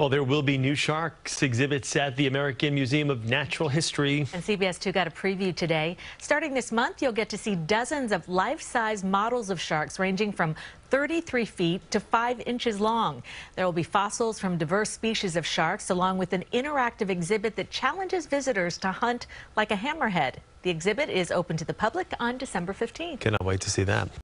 Well, there will be new sharks exhibits at the American Museum of Natural History. And CBS 2 got a preview today. Starting this month, you'll get to see dozens of life-size models of sharks ranging from 33 feet to 5 inches long. There will be fossils from diverse species of sharks along with an interactive exhibit that challenges visitors to hunt like a hammerhead. The exhibit is open to the public on December 15th. Cannot wait to see that.